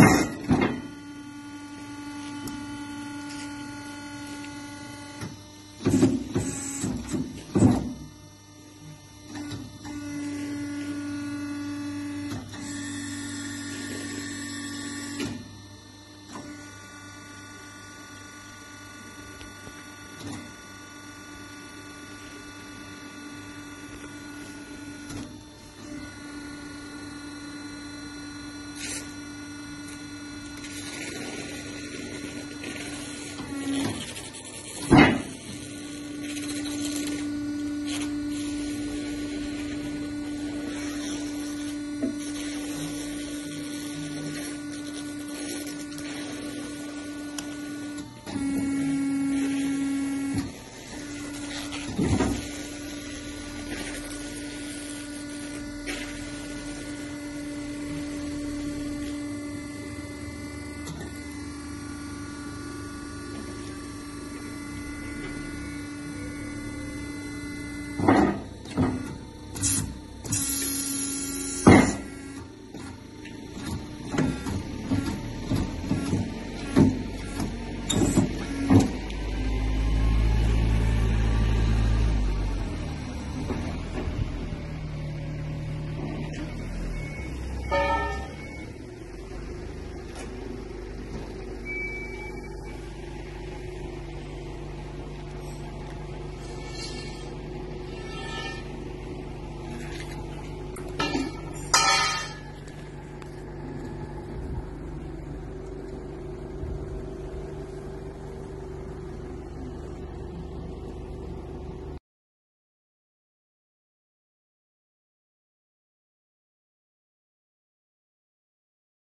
you